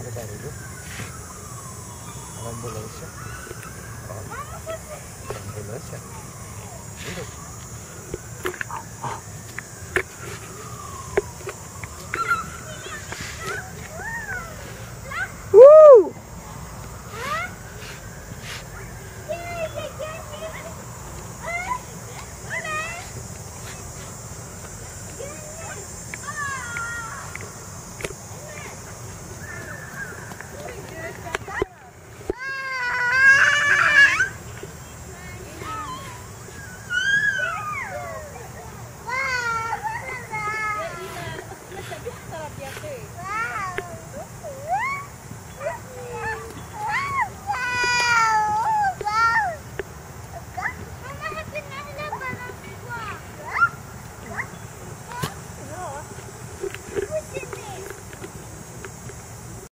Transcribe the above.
Ano ba rin? Ambulansya. Oh. Ambulansya. Dito.